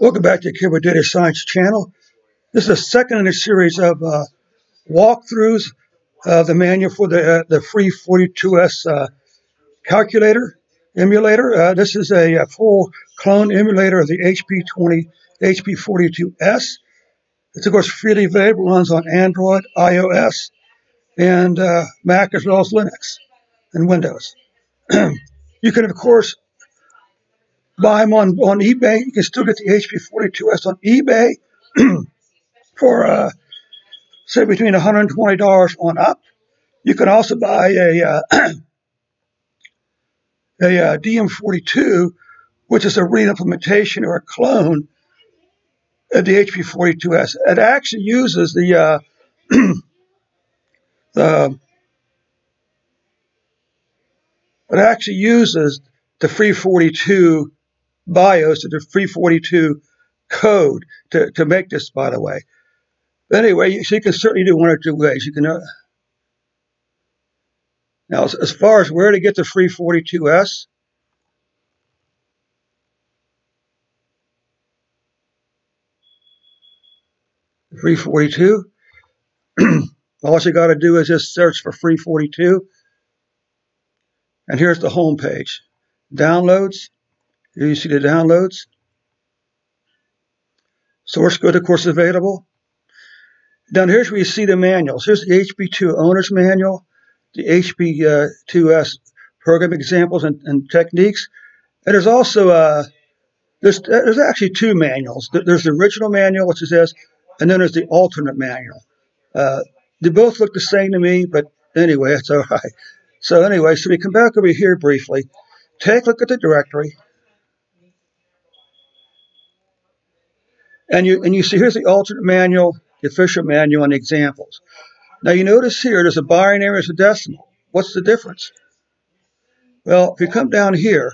Welcome back to Caribou Data Science channel. This is the second in a series of uh, walkthroughs of the manual for the, uh, the free 42S uh, calculator emulator. Uh, this is a, a, full clone emulator of the HP20 HP42S. It's of course freely available, runs on Android, iOS, and uh, Mac as well as Linux and Windows. you can of course buy them on, on eBay. You can still get the HP42S on eBay for, uh, say, between $120 on up. You can also buy a, uh, a uh, DM42, which is a re-implementation or a clone of the HP42S. It actually uses the, uh, the it actually uses the free 42 BIOS to the free 42 code to, to make this, by the way. But anyway, so you can certainly do one or two ways. You can uh, now as, as far as where to get the free 42s. Free 42. All you got to do is just search for free 42. And here's the home page. Downloads. Here you see the downloads. Source code, of course, available. Down here's where you see the manuals. Here's the HP2 owner's manual, the HP2S program examples and, and techniques. And there's also uh, there's there's actually two manuals. There's the original manual, which is this, and then there's the alternate manual. Uh, they both look the same to me, but anyway, it's all right. So anyway, so we come back over here briefly. Take a look at the directory. And you and you see here's the alternate manual, the official manual, and the examples. Now you notice here there's a binary, there's a decimal. What's the difference? Well, if you come down here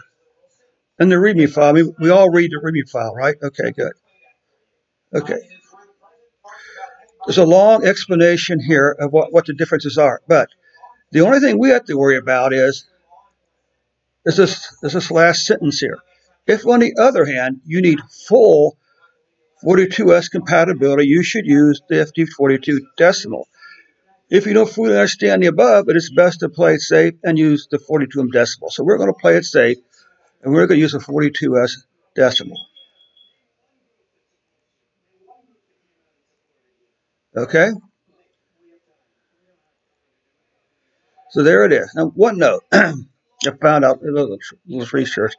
in the README file, we, we all read the README file, right? Okay, good. Okay. There's a long explanation here of what, what the differences are, but the only thing we have to worry about is, is this, is this last sentence here. If, on the other hand, you need full 42S compatibility, you should use the FD42 decimal. If you don't fully understand the above, it is best to play it safe and use the 42M decimal. So we're going to play it safe, and we're going to use the 42S decimal. Okay? So there it is. Now, one note I found out a little, research.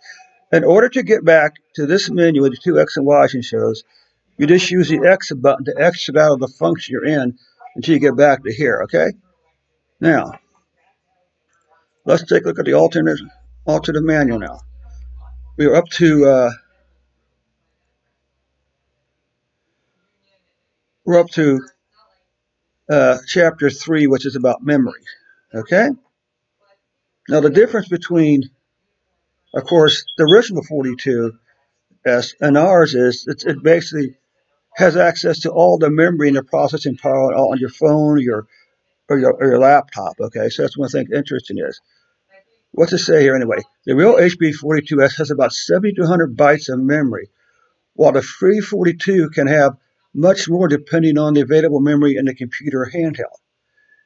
In order to get back to this menu with the two X and Y's and shows, you just use the exit button to exit out of the function you're in until you get back to here, okay? Now, let's take a look at the alternate, alternate manual now. We are up to, uh, we're up to uh, chapter 3, which is about memory, okay? Now, the difference between, of course, the original 42S and ours is it's, it basically has access to all the memory and the processing power on your phone or your, or your, or your laptop. Okay, so that's one thing interesting is. What's it say here anyway? The real HP42S has about 7,200 bytes of memory, while the free 42 can have much more depending on the available memory in the computer handheld.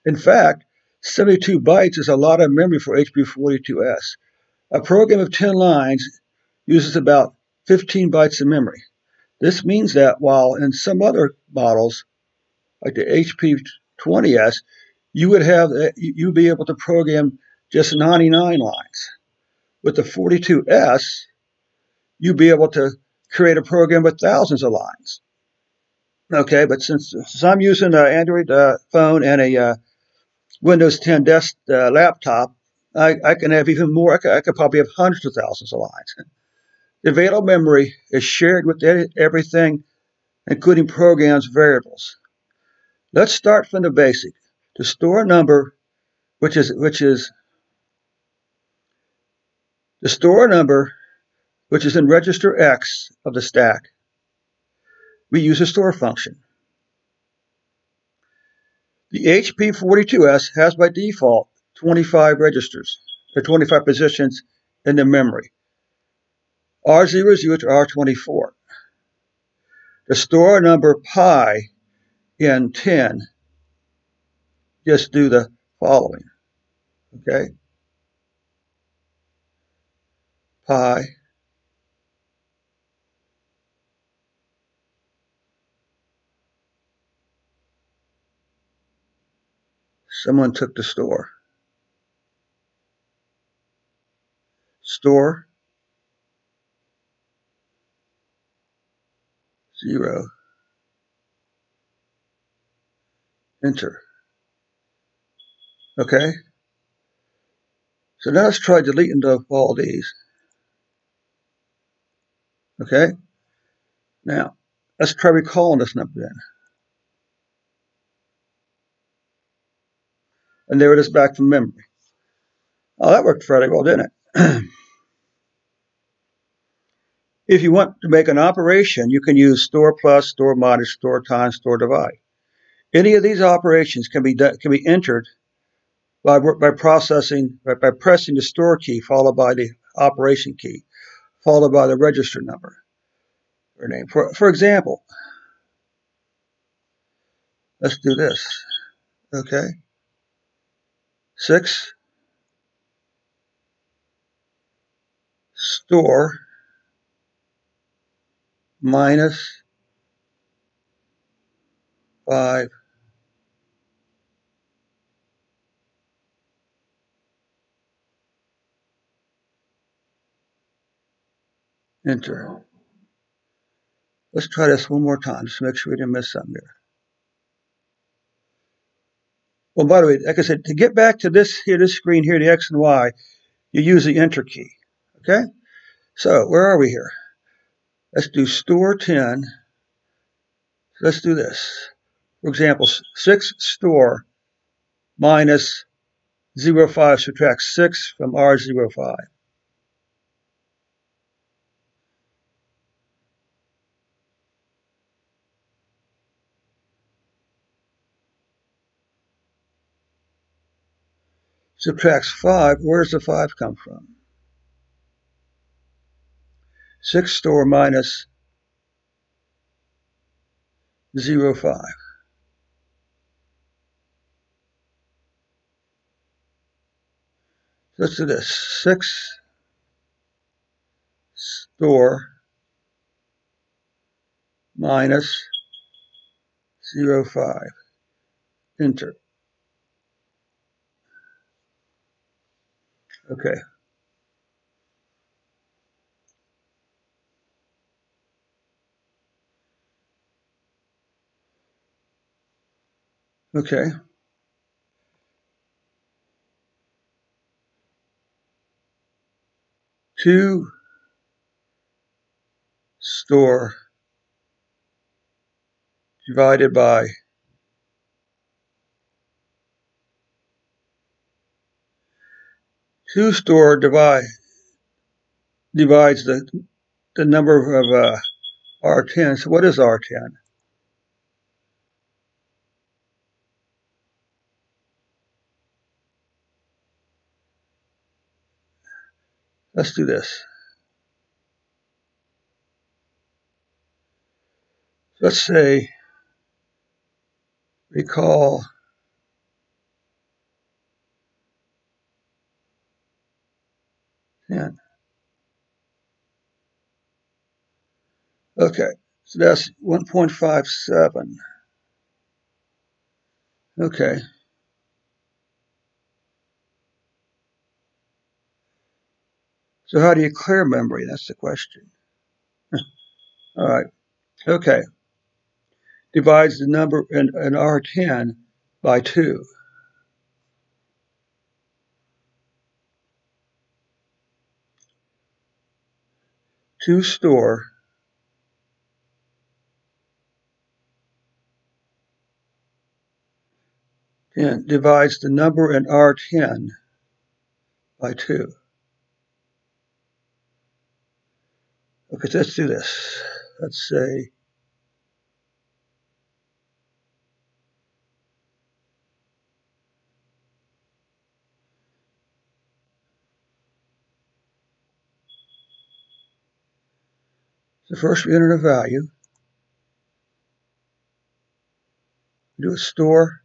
In fact, 72 bytes is a lot of memory for HP42S. A program of 10 lines uses about 15 bytes of memory. This means that while in some other models, like the HP 20S, you would have you'd be able to program just 99 lines. With the 42S, you'd be able to create a program with thousands of lines. Okay, but since, since I'm using an Android uh, phone and a uh, Windows 10 desk uh, laptop, I, I, can have even more. I could, I could probably have hundreds of thousands of lines. The available memory is shared with everything, including programs variables. Let's start from the basic. To store a number, which is which is to store a number which is in register X of the stack, we use a store function. The HP42S has by default 25 registers, or 25 positions in the memory. R00 is equal to R24. to store number pi in 10, just do the following. Okay? Pi Someone took the store. Store zero. Enter. Okay. So now let's try deleting all these. Okay. Now let's try recalling this number then. And there it is back from memory. Oh, that worked fairly well, didn't it? if you want to make an operation, you can use store plus, store minus, store times, store divide. Any of these operations can be done, can be entered by by processing by, by pressing the store key followed by the operation key, followed by the register number or name. For for example, let's do this. Okay. Six. Store minus five enter. Let's try this one more time just to make sure we didn't miss something here. Well, by the way, like I said, to get back to this here, this screen here, the X and Y, you use the enter key. Okay? So where are we here? Let's do store 10. Let's do this. For example, 6 store minus 05 subtract 6 from R05. subtracts 5, where's the 5 come from? 6 store minus 0, 5. Let's do this. 6 store minus 0, 5. Enter. Okay. Okay. Two store divided by two store divide divides the the number of uh, R10. So what is R10? Let's do this. Let's say recall 10. Okay, so that's 1.57. Okay. So how do you clear memory? That's the question. All right. Okay. Divides the number in, in R10 by 2. to store and divides the number in R10 by 2. Okay, let's do this. Let's say So first we enter a value. do a store.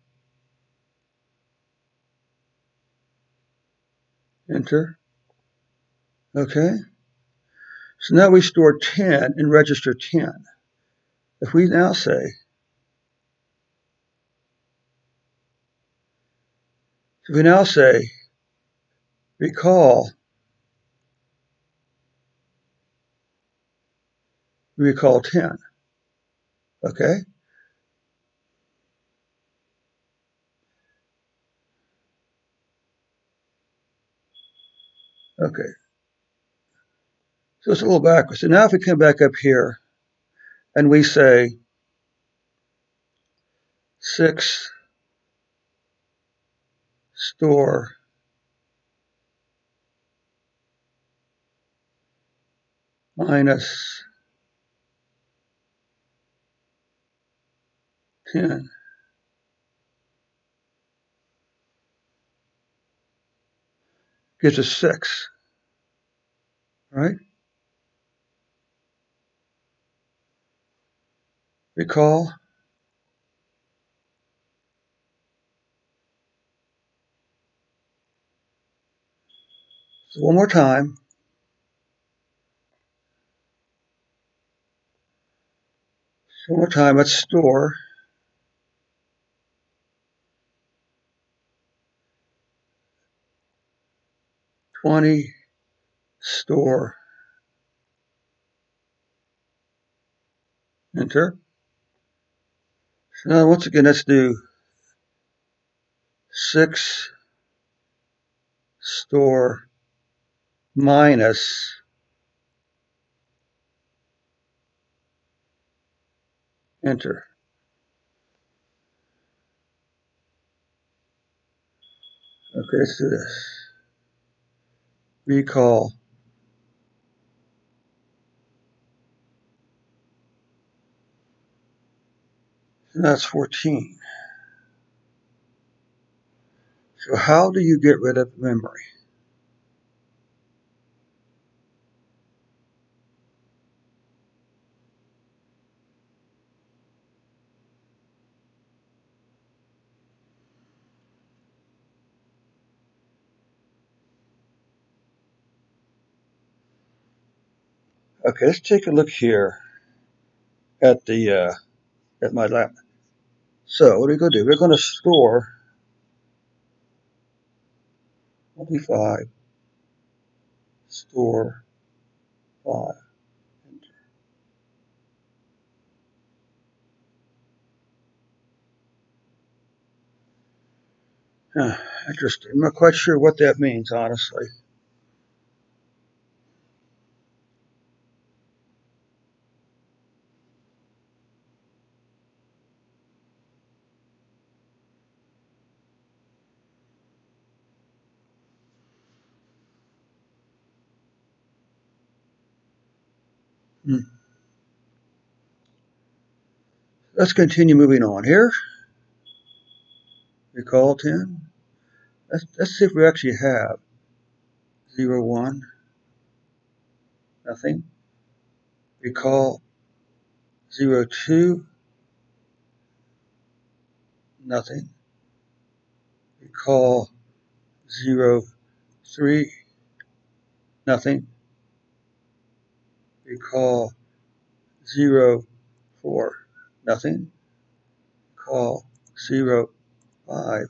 Enter. Okay. So now we store 10 in register 10. If we now say, if we now say, recall, recall 10. Okay. Okay. So it's a little backwards. So now if we come back up here and we say 6 store minus 10 gives us 6, right? Recall so one more time. So one more time, let's store twenty store enter. Now, once again, let's do six store minus enter. Okay, let's do this. Recall. That's 14. So how do you get rid of memory? Okay, let's take a look here at the uh, at my lab. So what are we going to do? We're going to store 25, store 5. Huh, interesting. I'm not quite sure what that means, honestly. Hmm. Let's continue moving on here. Recall 10. Let's, let's see if we actually have 0, 1, nothing. Recall 0, 2, nothing. Recall 0, 3, nothing recall 0, 4, nothing. Call 0, 5,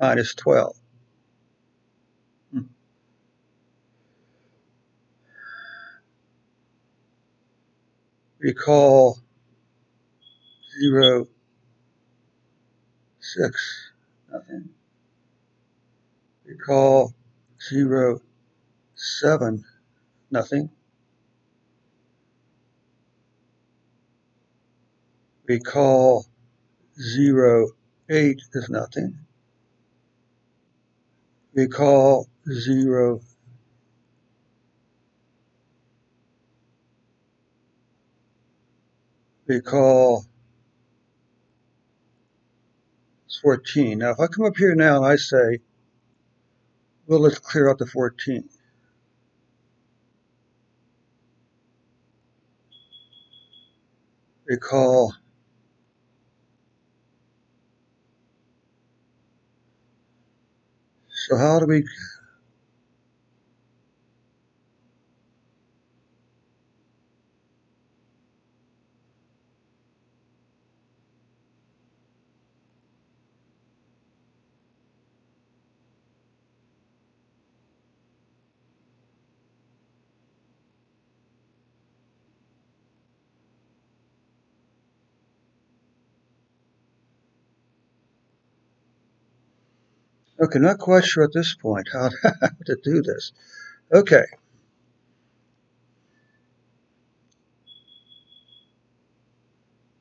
minus 12. Hmm. Recall 0, 6, nothing. Recall 0, 7, nothing. Recall 0, 8 is nothing. Recall 0, recall 14. Now, if I come up here now and I say, well, let's clear out the 14. Recall So how do we Okay, not quite sure at this point how to do this. Okay.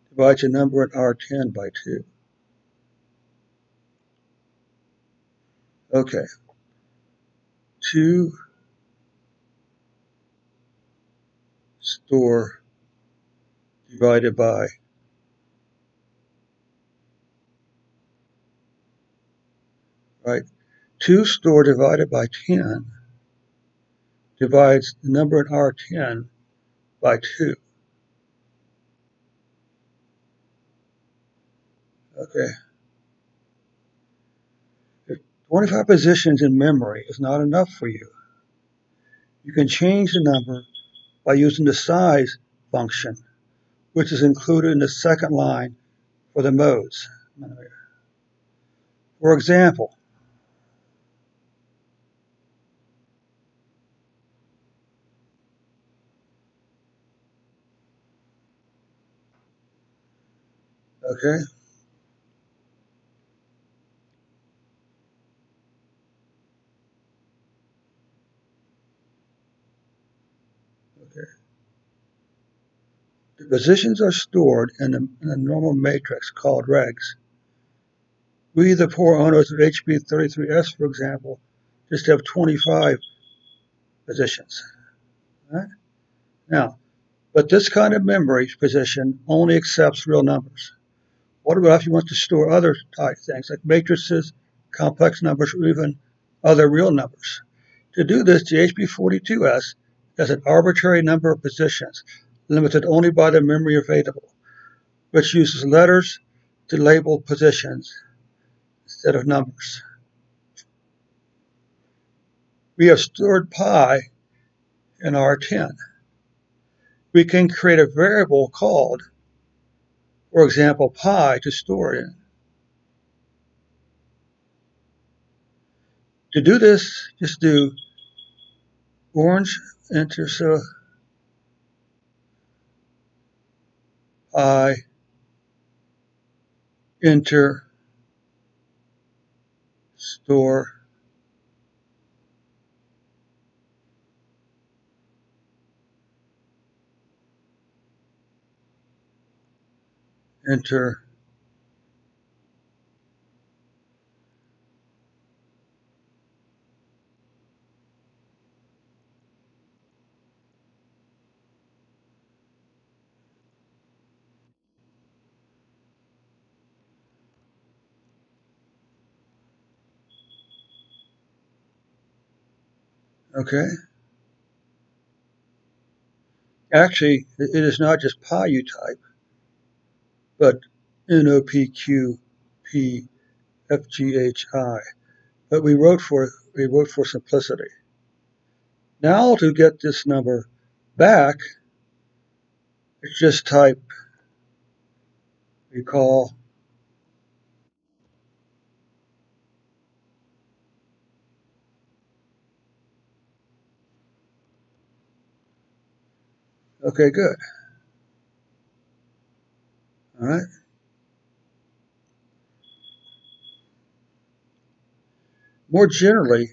Divide your number in R10 by 2. Okay. 2 store divided by right? 2 store divided by 10 divides the number in R10 by 2. Okay. If 25 positions in memory is not enough for you, you can change the number by using the size function, which is included in the second line for the modes. For example, Okay. Okay. The positions are stored in a, in a normal matrix called regs. We, the poor owners of HP33S, for example, just have 25 positions. Right? Now, but this kind of memory position only accepts real numbers. What about if you want to store other type things like matrices, complex numbers, or even other real numbers? To do this, the HP42S has an arbitrary number of positions, limited only by the memory available, which uses letters to label positions instead of numbers. We have stored pi in R10. We can create a variable called for example, pi to store in. To do this, just do orange, enter so pi, enter, store, enter Okay. Actually, it is not just pi you type but NOPQPFGHI. But we wrote for we wrote for simplicity. Now to get this number back, just type recall Okay, good. Right. More generally,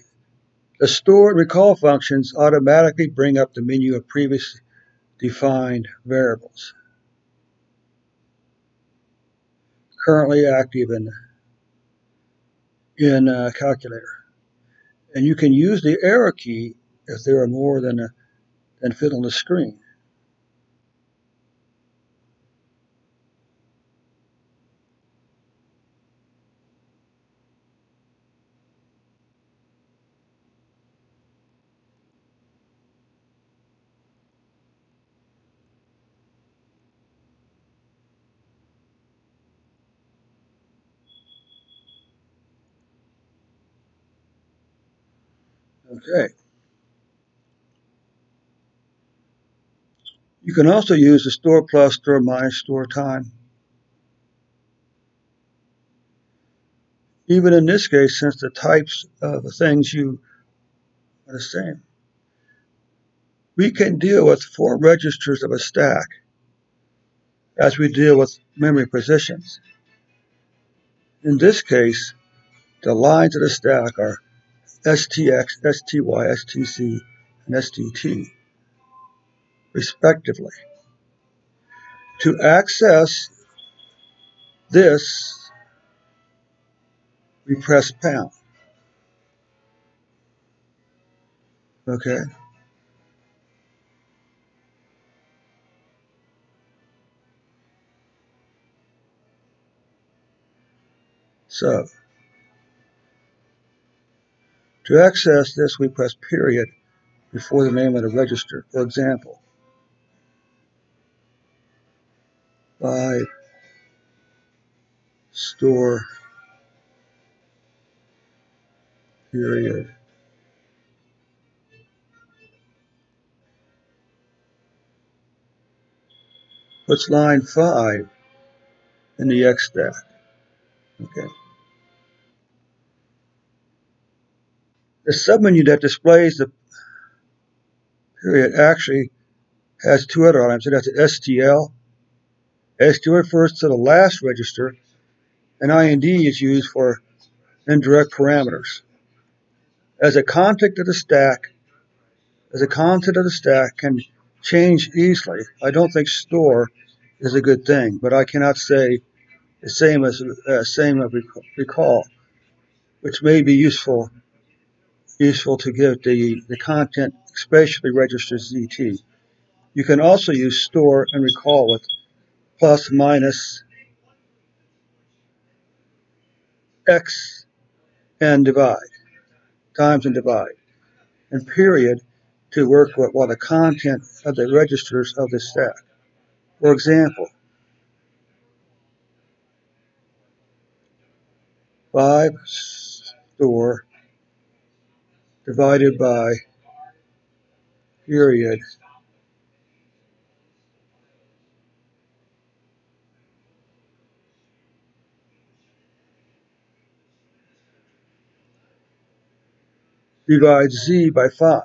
the store and recall functions automatically bring up the menu of previously defined variables currently active in in calculator. And you can use the arrow key if there are more than a, than fit on the screen. Okay. You can also use the store plus, store minus, store time. Even in this case, since the types of the things you are the same, we can deal with four registers of a stack as we deal with memory positions. In this case, the lines of the stack are STX, STY, STZ, and STT, respectively. To access this, we press pound. Okay. So, to access this, we press period before the name of the register. For example, 5 store period puts line 5 in the X stack. Okay. The submenu that displays the period actually has two other items. It has an STL. STL refers to the last register, and IND is used for indirect parameters. As a content of the stack, as a content of the stack can change easily, I don't think store is a good thing, but I cannot say the same as uh, same as recall, which may be useful useful to give the, the content spatially registered ZT. You can also use store and recall with plus minus x and divide, times and divide, and period to work with what the content of the registers of the stack. For example, 5 store divided by period divide z by 5.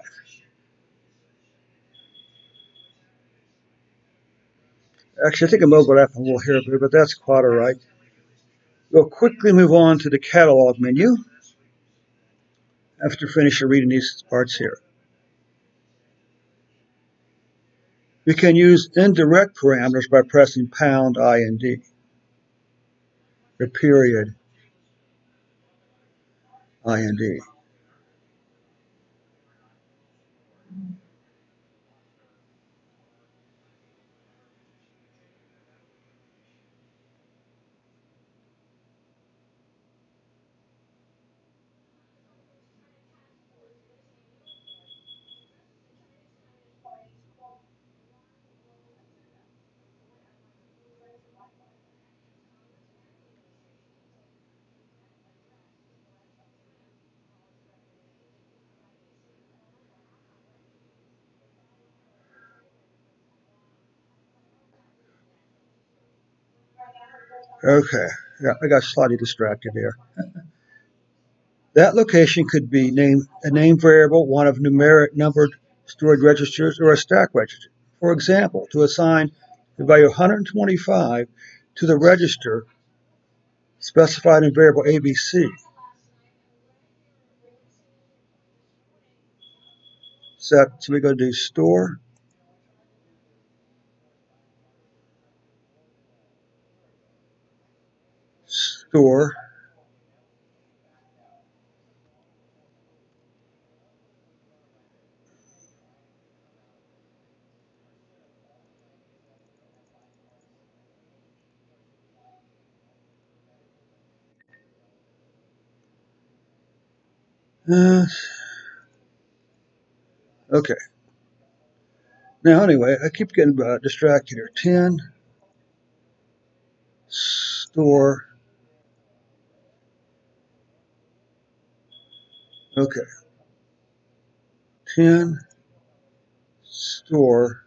Actually, I think I'm overlapping a little here, but that's quite all right. We'll quickly move on to the catalog menu after finishing reading these parts here. We can use indirect parameters by pressing pound IND, the period IND. Okay, yeah, I got slightly distracted here. that location could be named a name variable, one of numeric numbered storage registers, or a stack register. For example, to assign the value 125 to the register specified in variable ABC. Set, so we're going to do store store uh, okay. Now, anyway, I keep getting uh, distracted here. 10 store Okay. 10 store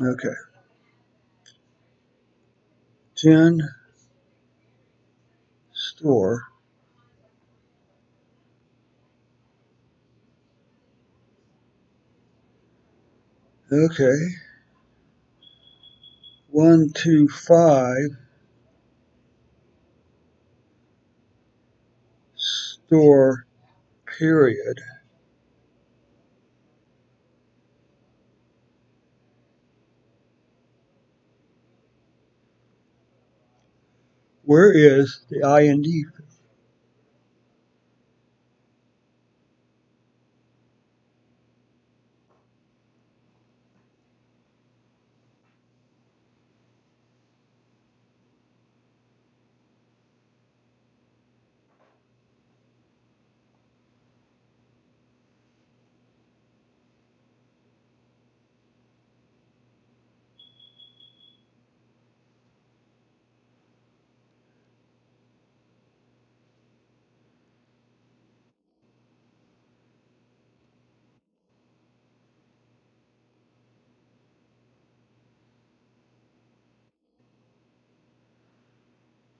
Okay. 10 store. Okay. 125 store period where is the IND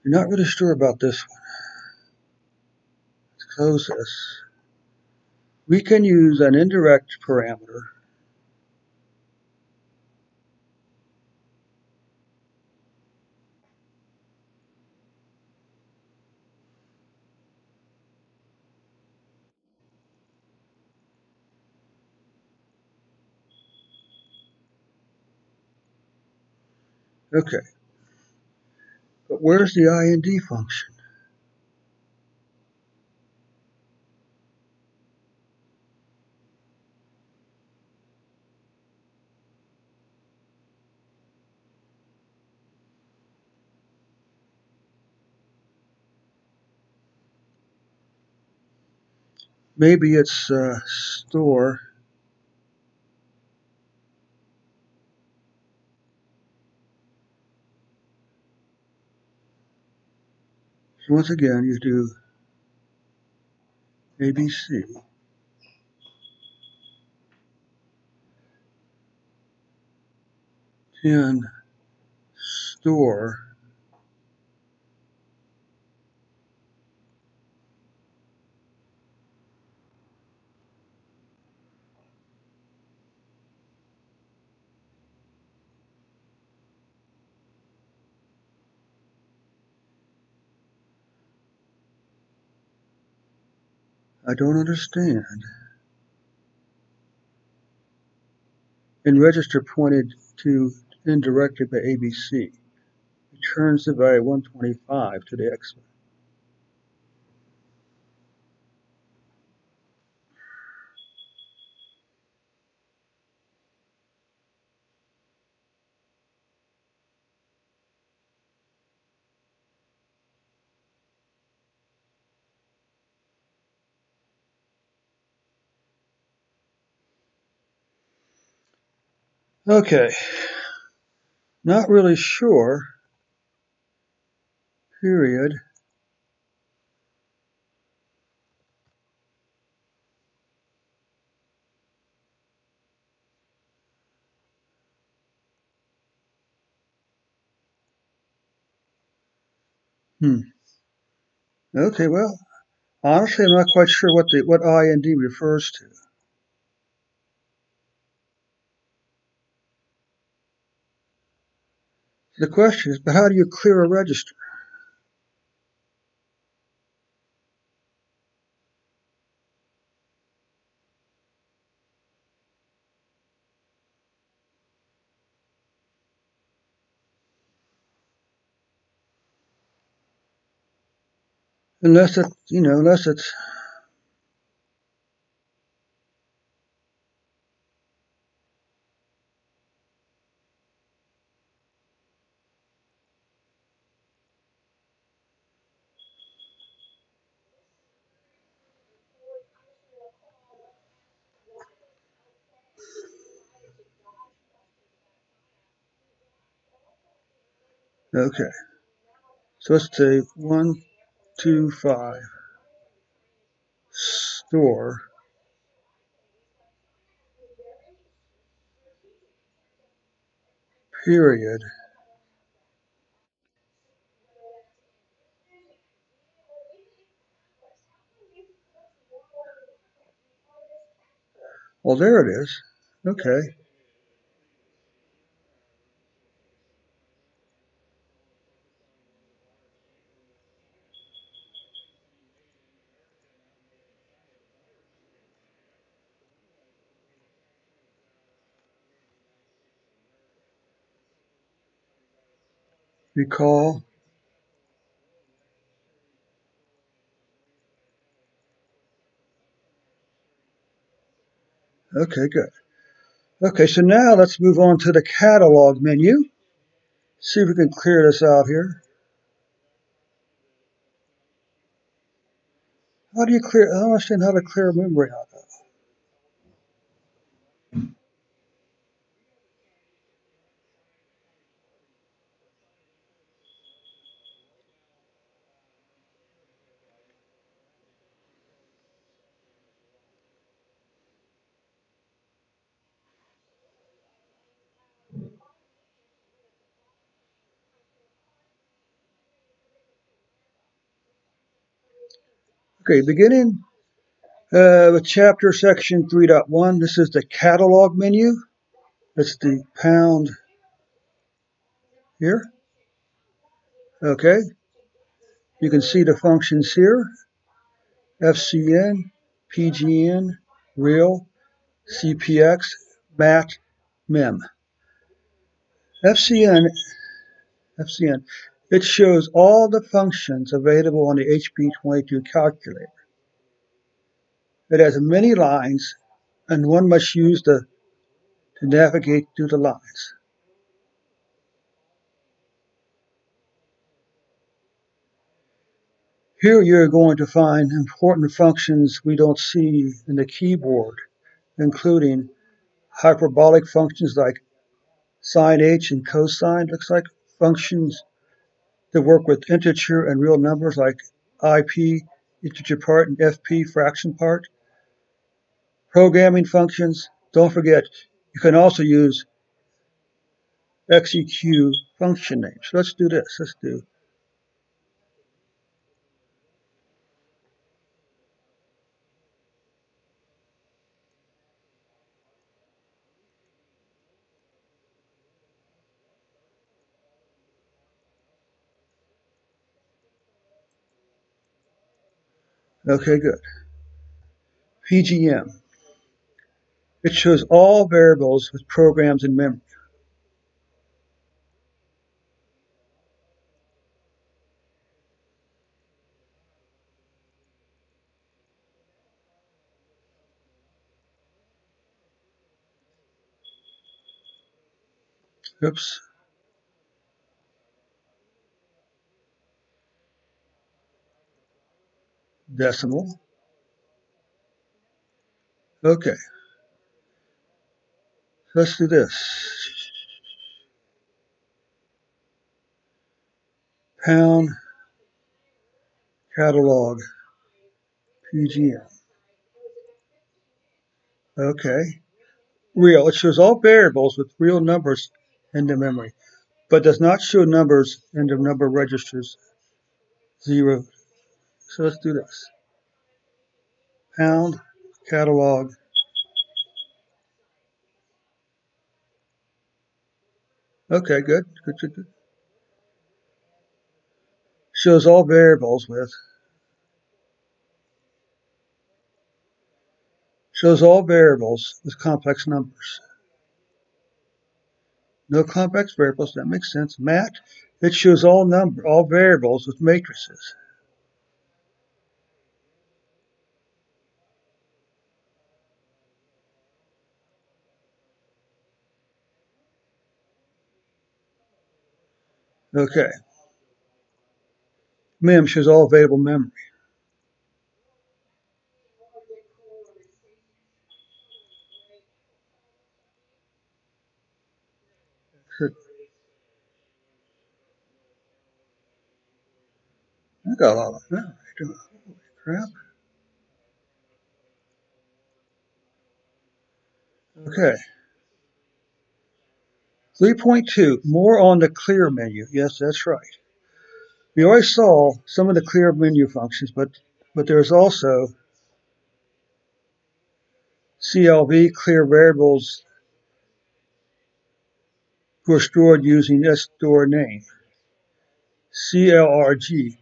You're not really sure about this one. Let's close this. We can use an indirect parameter Okay. Where's the IND function? Maybe it's uh, store once again, you do ABC. Ten store I don't understand. And register pointed to indirectly by ABC. Returns the value 125 to the X. Okay. Not really sure. Period. Hmm. Okay, well, honestly, I'm not quite sure what the what IND refers to. The question is, but how do you clear a register? Unless it, you know, unless it's Okay. So let's say one, two, five, store. Period. Well, there it is. Okay. Recall. Okay, good. Okay, so now let's move on to the catalog menu. See if we can clear this out here. How do you clear? I don't understand how to clear memory out. Okay, beginning uh, with chapter section 3.1. This is the catalog menu. It's the pound here. Okay. You can see the functions here. FCN, PGM, real, CPX, MAT, MEM. FCN, FCN, it shows all the functions available on the HP42 calculator. It has many lines, and one must use the to navigate through the lines. Here you're going to find important functions we don't see in the keyboard, including hyperbolic functions like sine h and cosine. Looks like functions that work with integer and real numbers like IP, integer part, and FP, fraction part. Programming functions. Don't forget, you can also use XEQ function names. Let's do this. Let's do Okay, good. PGM. It shows all variables with programs in memory. Oops. Decimal. Okay. Let's do this. Pound catalog PGM. Okay. Real. It shows all variables with real numbers in the memory, but does not show numbers in the number registers zero. So let's do this. Pound catalog Okay, good. Good, good, good. Shows all variables with shows all variables with complex numbers. No complex variables, that makes sense. Mat, it shows all number all variables with matrices. Okay. Mem shows all available memory. I got a lot of that. Holy crap. Okay. 3.2, more on the clear menu. Yes, that's right. We already saw some of the clear menu functions, but, but there's also CLV, clear variables who are stored using this store name. CLRG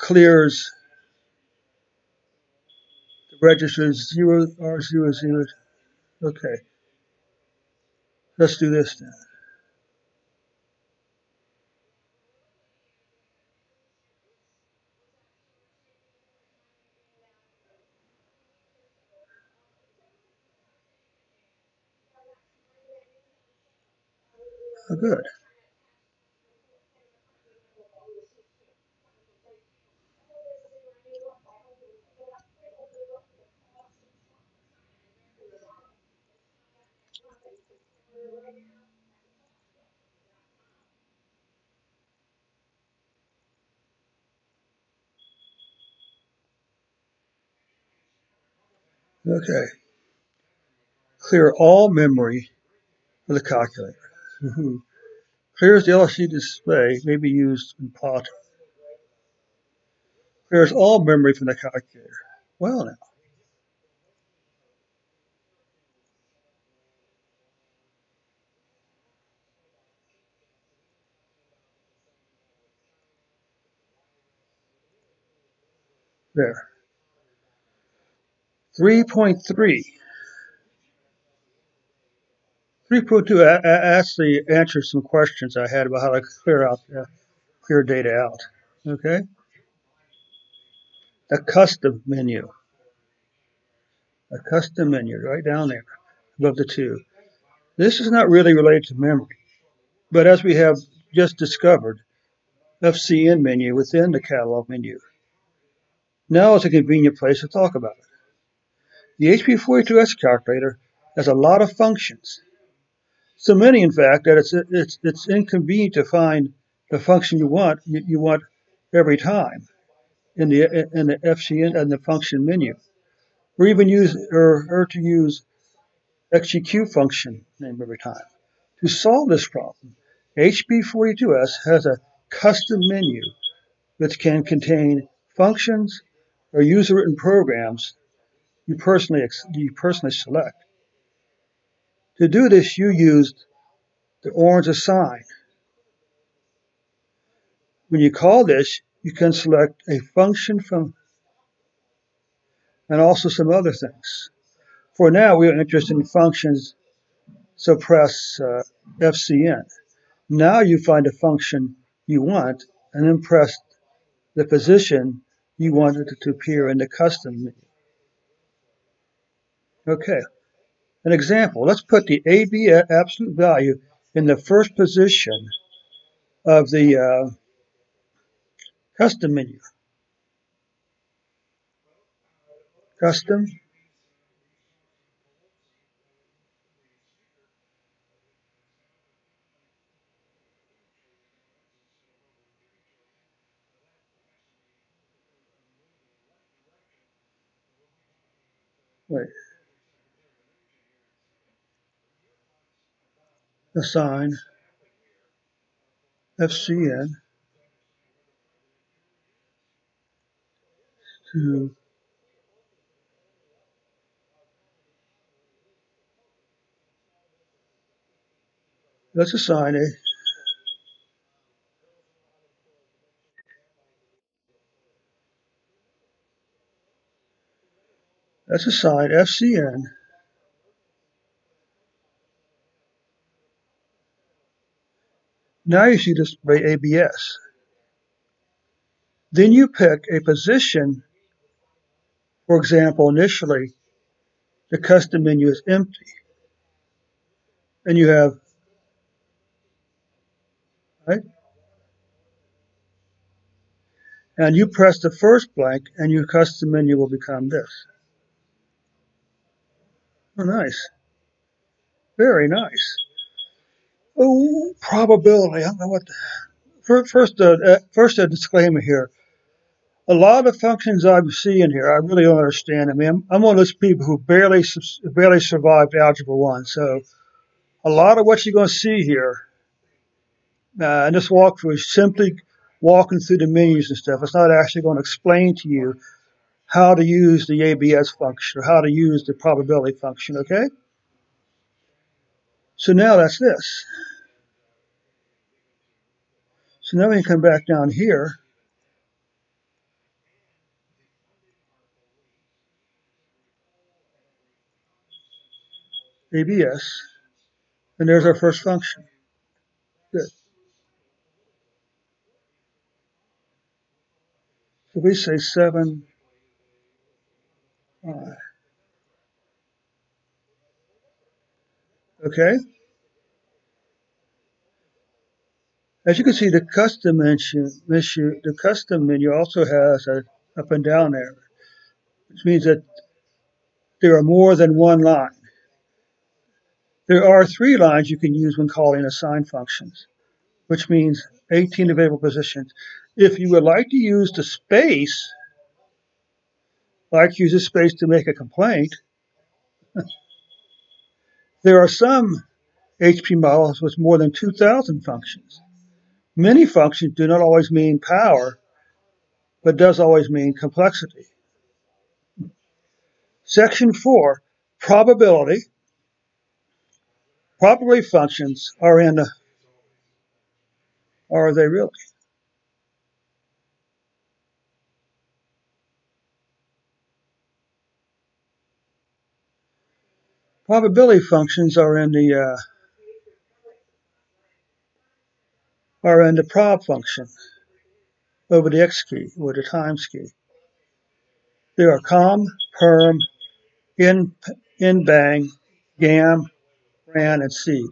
clears the registers 0 R00. Okay. Let's do this then. Good. Okay. Clear all memory of the calculator. Clears the LCD display may be used in plotting. Clears all memory from the calculator. Well now. There. 3.3. 3.2 actually answers some questions I had about how to clear out uh, clear data out. Okay. A custom menu. A custom menu right down there above the two. This is not really related to memory, but as we have just discovered, FCN menu within the catalog menu. Now is a convenient place to talk about it. The HP42S calculator has a lot of functions. So many, in fact, that it's, it's, it's inconvenient to find the function you want, you, you want every time in the, in the FCN and the function menu. Or even use, or, or to use XEQ function name every time. To solve this problem, HP42S has a custom menu which can contain functions or user-written programs you personally you personally select. To do this, you used the orange assign. When you call this, you can select a function from and also some other things. For now, we are interested in functions, so press uh, FCN. Now you find a function you want and then press the position you want it to appear in the custom menu. Okay, an example. Let's put the AB absolute value in the first position of the uh, custom menu. Custom. Wait. Assign FCN to let's assign a let's eh? assign FCN Now you see display ABS. Then you pick a position. For example, initially, the custom menu is empty. And you have, right? And you press the first blank and your custom menu will become this. Oh, nice. Very nice. Oh, probability. I don't know what. First, uh, uh, first a disclaimer here. a lot of functions I'm seeing here, I really don't understand. I mean, I'm, I'm one of those people who barely barely survived Algebra 1. So a lot of what you're going to see here uh, in this walkthrough is simply walking through the menus and stuff. It's not actually going to explain to you how to use the ABS function or how to use the probability function, okay? So now that's this. So now we can come back down here. ABS, and there's our first function. Good. So we say 7, 5. Okay? As you can see, the custom menu, the custom menu also has a up and down arrow, which means that there are more than one line. There are three lines you can use when calling assign functions, which means 18 available positions. If you would like to use the space, like use a space to make a complaint, there are some HP models with more than 2,000 functions. Many functions do not always mean power, but does always mean complexity. Section 4, probability. Probability functions are in, are they really? Probability functions are in the uh, are in the prob function over the x key or the times key. There are com, perm, in, in bang, gam, ran, and seed.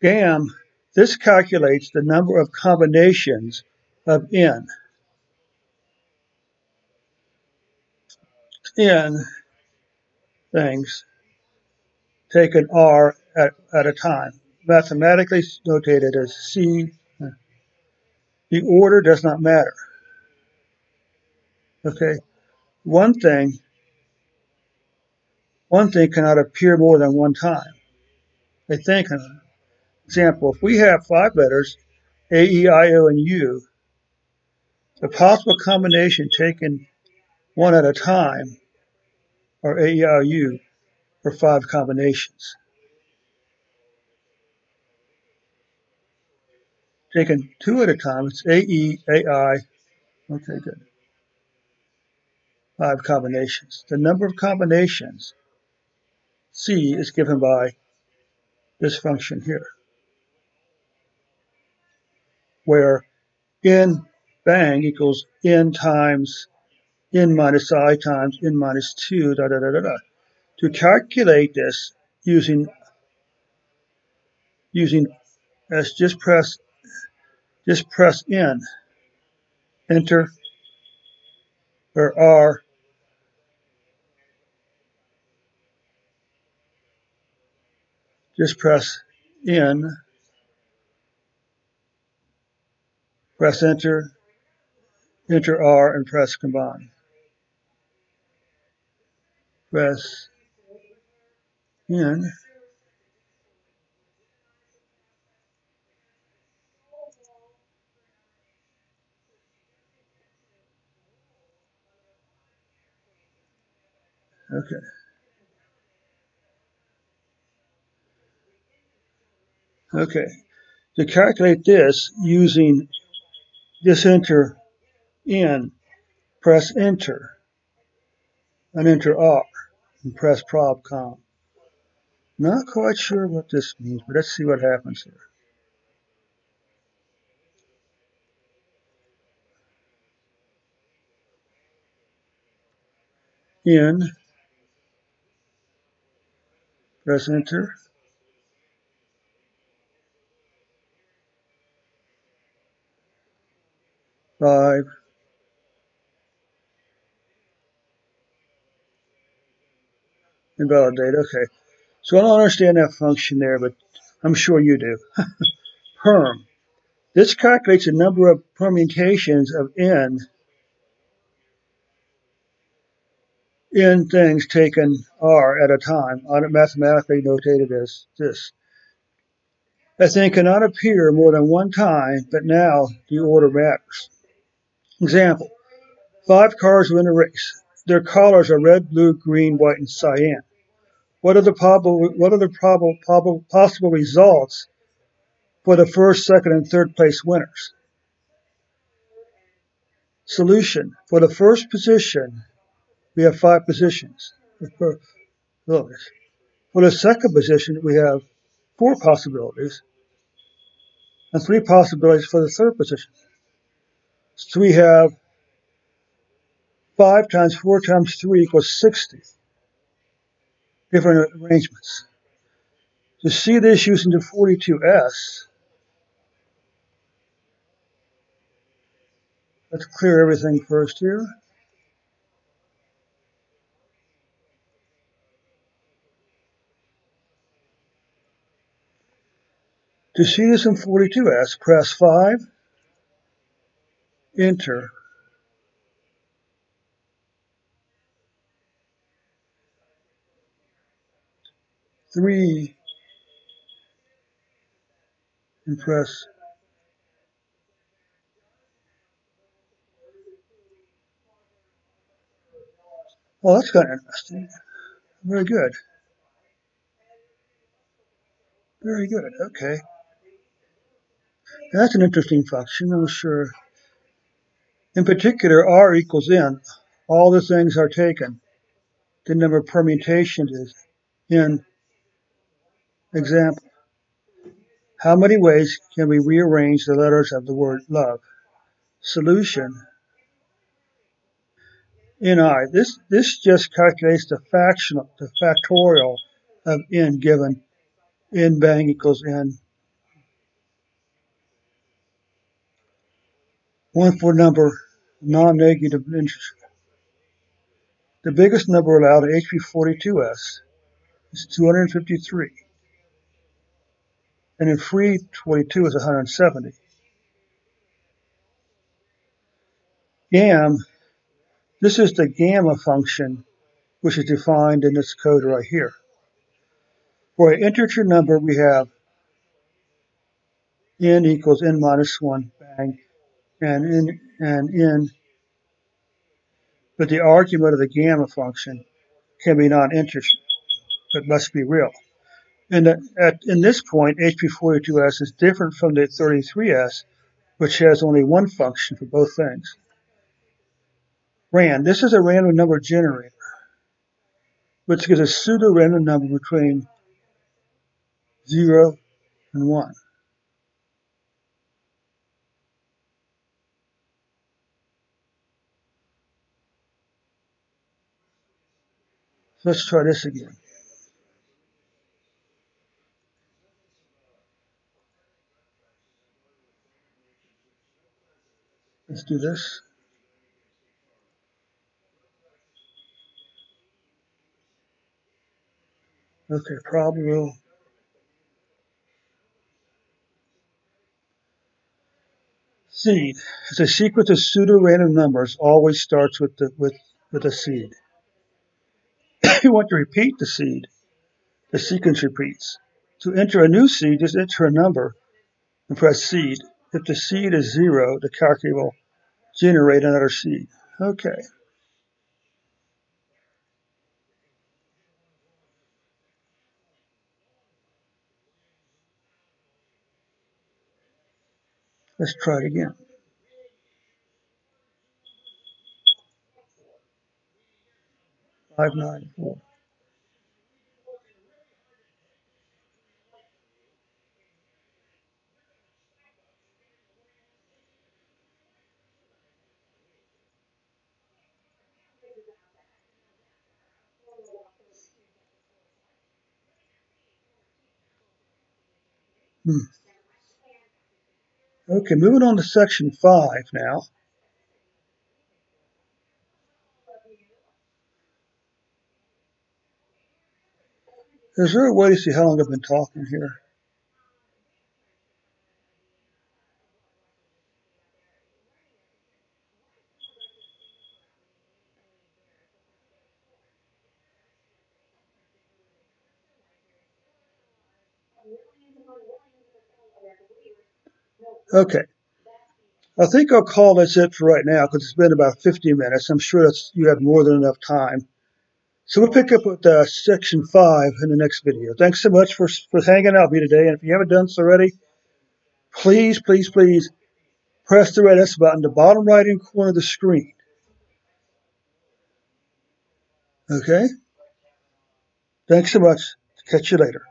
Gam, this calculates the number of combinations of n. n things taken r at, at a time mathematically notated as C. The order does not matter. Okay, one thing, one thing cannot appear more than one time. I think, an example, if we have five letters, A, E, I, O, and U, the possible combination taken one at a time are A, E, I, O, U for five combinations. taken two at a time. It's AE, AI. Okay, good. Five combinations. The number of combinations, C, is given by this function here, where n bang equals n times n minus i times n minus 2, da da da da da. To calculate this using using as just press just press in, enter, or R, just press in, press enter, enter R, and press combine. Press in. Okay. Okay. To calculate this using this enter in, press enter and enter R and press prob com. Not quite sure what this means, but let's see what happens here. In Press enter. Five. Invalidate, okay. So I don't understand that function there, but I'm sure you do. Perm. This calculates the number of permutations of n n things taken r at a time, mathematically notated as this. A thing cannot appear more than one time, but now the order matters. Example, five cars win a race. Their colors are red, blue, green, white, and cyan. What are the, probable, what are the probable, probable, possible results for the first, second, and third place winners? Solution. For the first position, we have five positions. For the second position, we have four possibilities and three possibilities for the third position. So we have 5 times 4 times 3 equals 60 different arrangements. To see this using the 42S, let's clear everything first here. To see this in 42S, press 5, enter, three, and press Oh, that's kind of interesting. Very good. Very good. Okay. That's an interesting function, I'm sure. In particular, R equals N. All the things are taken. The number of permutations is N. Example. How many ways can we rearrange the letters of the word love? Solution. Ni. This, this just calculates the fractional, the factorial of n given n bang equals n one for number non-negative integers. The biggest number allowed in HP42S is 253. And in free 22 is 170. GAM, this is the gamma function which is defined in this code right here. For an integer number, we have n equals n minus 1 bang and n, and in but the argument of the gamma function can be non-integer but must be real and at in this point hp42s is different from the 33s which has only one function for both things ran this is a random number generator which gives a pseudo random number between 0 and 1 Let's try this again. Let's do this. Okay, probable. Seed. It's a sequence of pseudo-random numbers always starts with the with with a seed. If you want to repeat the seed, the sequence repeats. To enter a new seed, just enter a number and press seed. If the seed is zero, the calculator will generate another seed. Okay. Let's try it again. Five nine four. Hmm. Okay, moving on to section five now. Is there a way to see how long I've been talking here? Okay. I think I'll call this it for right now because it's been about 50 minutes. I'm sure that's, you have more than enough time. So we'll pick up with uh, section five in the next video. Thanks so much for, for hanging out with me today. And if you haven't done so already, please, please, please press the red S button the bottom right hand corner of the screen. Okay? Thanks so much. Catch you later.